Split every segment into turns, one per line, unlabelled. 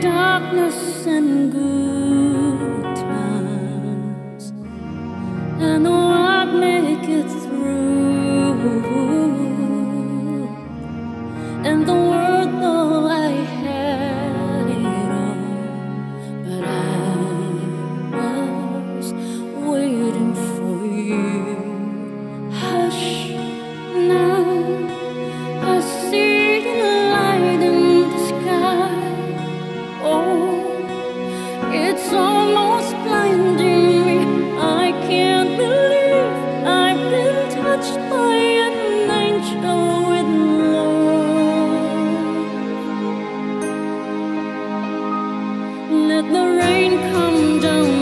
darkness and good. the rain come down.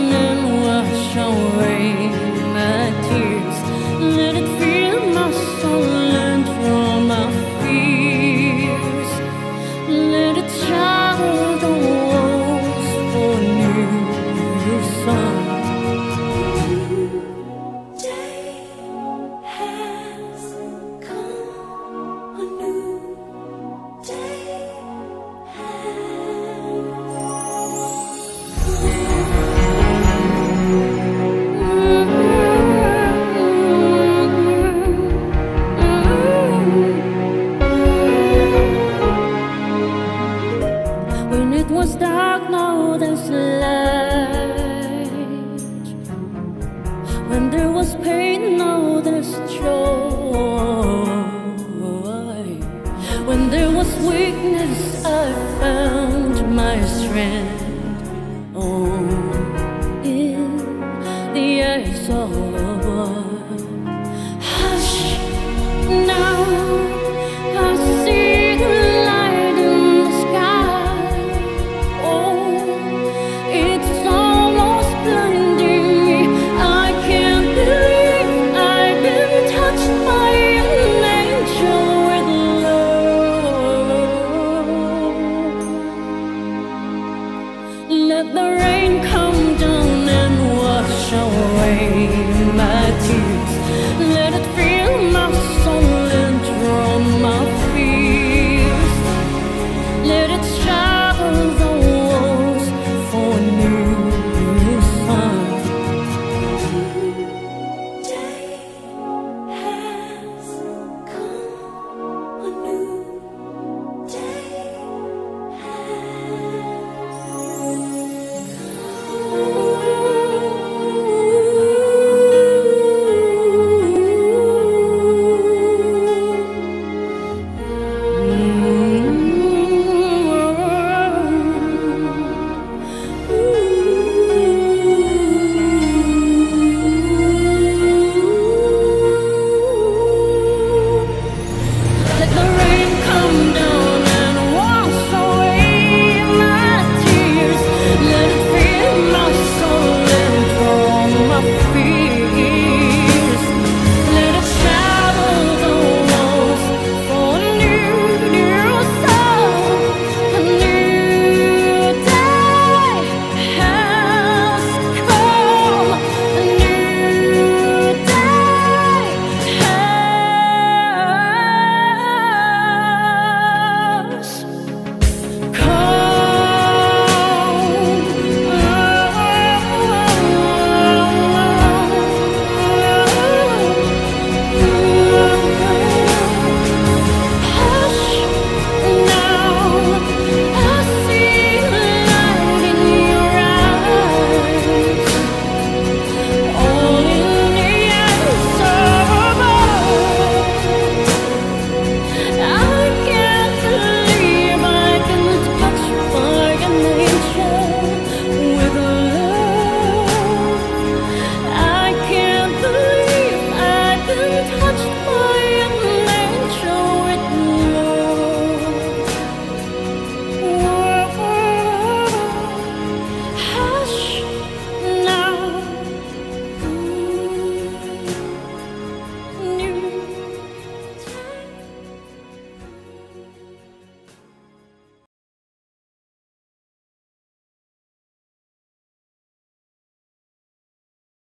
verso